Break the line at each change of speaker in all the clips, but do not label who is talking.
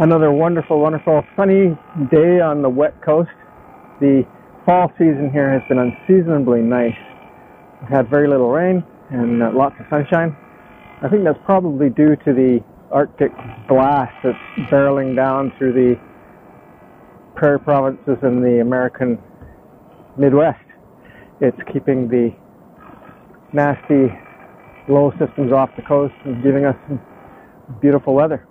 Another wonderful, wonderful sunny day on the wet coast. The fall season here has been unseasonably nice. We've had very little rain and uh, lots of sunshine. I think that's probably due to the Arctic blast that's barreling down through the prairie provinces in the American Midwest. It's keeping the nasty low systems off the coast and giving us some beautiful weather.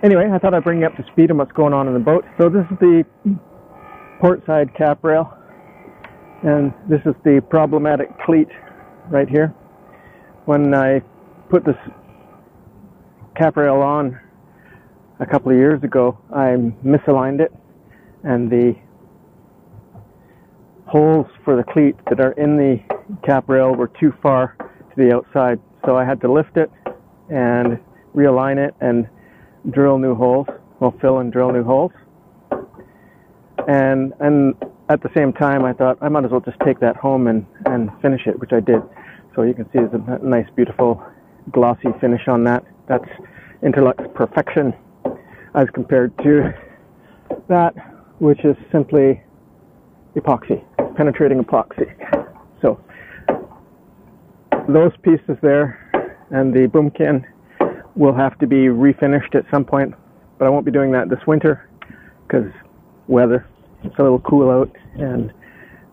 Anyway, I thought I'd bring you up to speed on what's going on in the boat. So this is the port side cap rail, and this is the problematic cleat right here. When I put this cap rail on a couple of years ago, I misaligned it, and the holes for the cleat that are in the cap rail were too far to the outside. So I had to lift it and realign it and drill new holes. We'll fill and drill new holes. And and at the same time, I thought I might as well just take that home and, and finish it, which I did. So you can see there's a nice, beautiful, glossy finish on that. That's Interlux Perfection as compared to that, which is simply epoxy, penetrating epoxy. So those pieces there and the boomkin will have to be refinished at some point, but I won't be doing that this winter because weather. It's a little cool out, and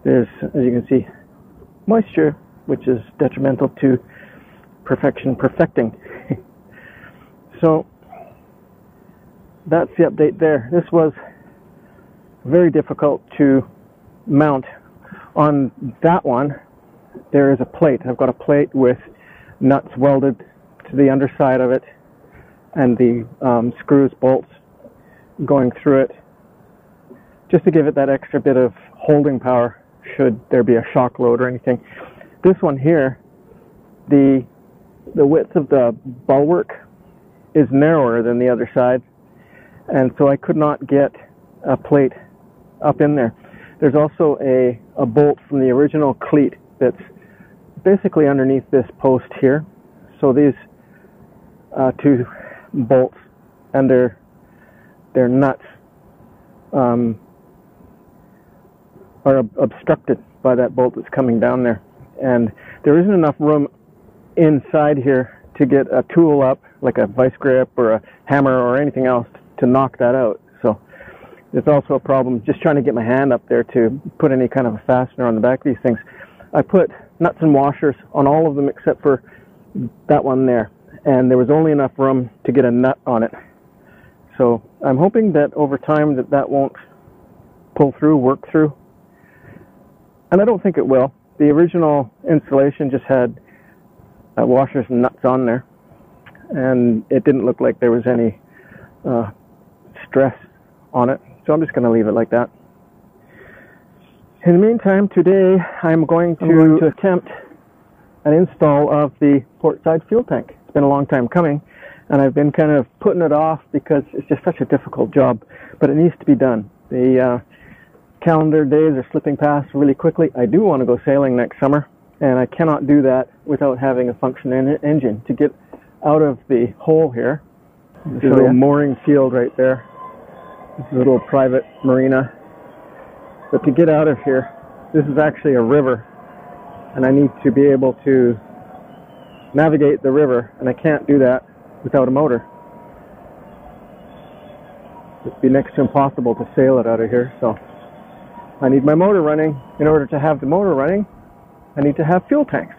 there's, as you can see, moisture, which is detrimental to perfection perfecting. so that's the update there. This was very difficult to mount. On that one, there is a plate. I've got a plate with nuts welded to the underside of it and the um, screws, bolts going through it just to give it that extra bit of holding power should there be a shock load or anything. This one here, the the width of the bulwark is narrower than the other side, and so I could not get a plate up in there. There's also a, a bolt from the original cleat that's basically underneath this post here. So these uh, two bolts and their their nuts um, are ob- obstructed by that bolt that's coming down there, and there isn't enough room inside here to get a tool up, like a vice grip or a hammer or anything else, to knock that out. So it's also a problem just trying to get my hand up there to put any kind of a fastener on the back of these things. I put nuts and washers on all of them except for that one there and there was only enough room to get a nut on it. So I'm hoping that over time that that won't pull through, work through. And I don't think it will. The original installation just had uh, washers and nuts on there, and it didn't look like there was any uh, stress on it. So I'm just going to leave it like that. In the meantime, today I'm going to, going to attempt an install of the port side fuel tank been a long time coming, and I've been kind of putting it off because it's just such a difficult job, but it needs to be done. The uh, calendar days are slipping past really quickly. I do want to go sailing next summer, and I cannot do that without having a functioning engine. To get out of the hole here, this a little mooring field right there, this a little private marina. But to get out of here, this is actually a river, and I need to be able to navigate the river, and I can't do that without a motor. It'd be next to impossible to sail it out of here, so I need my motor running. In order to have the motor running, I need to have fuel tanks.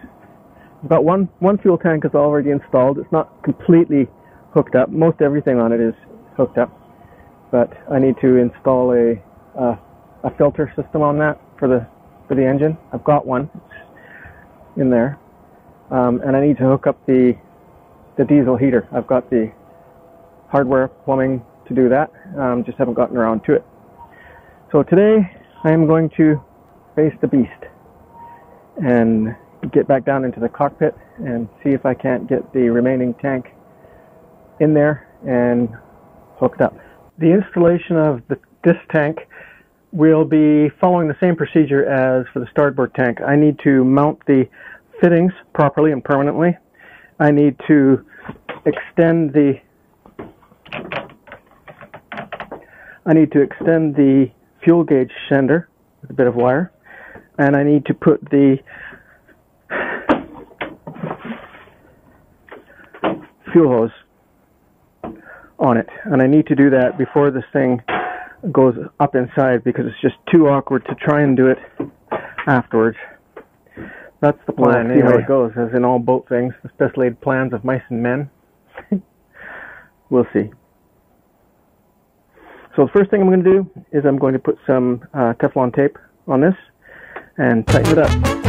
Got one, one fuel tank is already installed. It's not completely hooked up. Most everything on it is hooked up, but I need to install a, a filter system on that for the, for the engine. I've got one in there um, and I need to hook up the the diesel heater. I've got the hardware plumbing to do that. Um, just haven't gotten around to it. So today I am going to face the beast and get back down into the cockpit and see if I can't get the remaining tank in there and hooked up. The installation of the, this tank will be following the same procedure as for the starboard tank. I need to mount the fittings properly and permanently. I need to extend the I need to extend the fuel gauge sender with a bit of wire, and I need to put the fuel hose on it. And I need to do that before this thing goes up inside because it's just too awkward to try and do it afterwards. That's the plan. We'll see how it goes, as in all boat things, the best laid plans of mice and men. we'll see. So the first thing I'm going to do is I'm going to put some uh, Teflon tape on this and tighten it up.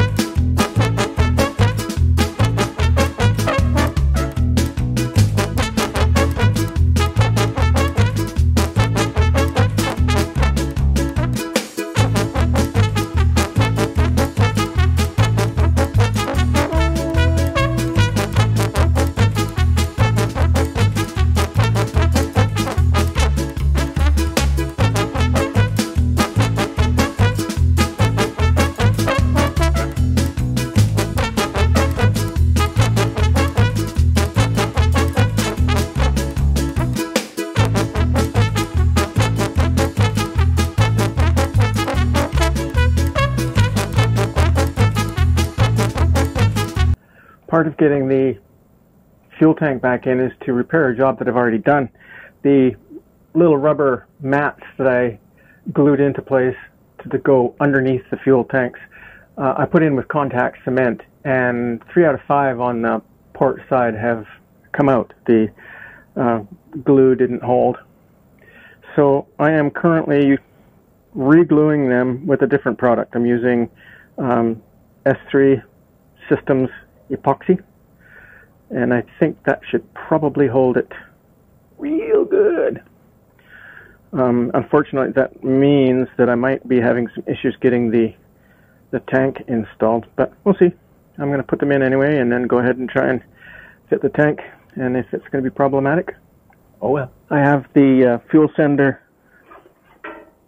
Part of getting the fuel tank back in is to repair a job that I've already done. The little rubber mats that I glued into place to go underneath the fuel tanks, uh, I put in with contact cement, and three out of five on the port side have come out. The uh, glue didn't hold. So I am currently re-gluing them with a different product. I'm using um, S3 Systems epoxy. And I think that should probably hold it real good. Um, unfortunately, that means that I might be having some issues getting the the tank installed, but we'll see. I'm going to put them in anyway, and then go ahead and try and fit the tank. And if it's going to be problematic, oh well. I have the uh, fuel sender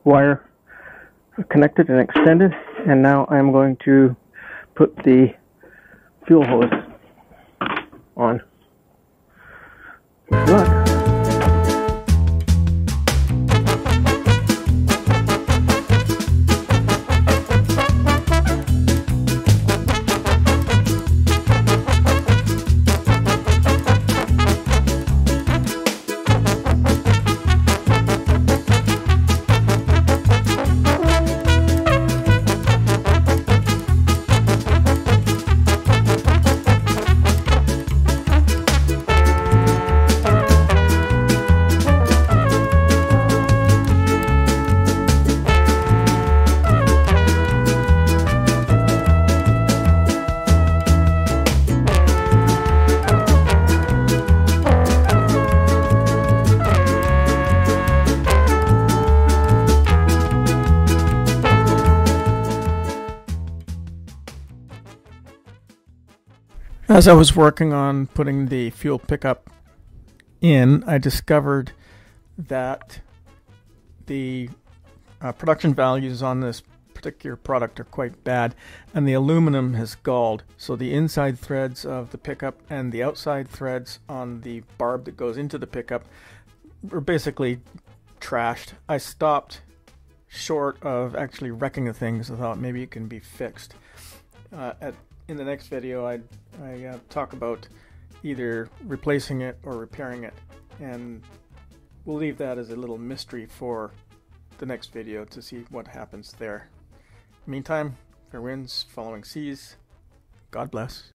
wire connected and extended, and now I'm going to put the fuel hose on. As I was working on putting the fuel pickup in, I discovered that the uh, production values on this particular product are quite bad, and the aluminum has galled. So the inside threads of the pickup and the outside threads on the barb that goes into the pickup were basically trashed. I stopped short of actually wrecking the thing because I thought maybe it can be fixed. Uh, at in the next video, I, I uh, talk about either replacing it or repairing it, and we'll leave that as a little mystery for the next video to see what happens there. Meantime, fair winds, following seas, God bless.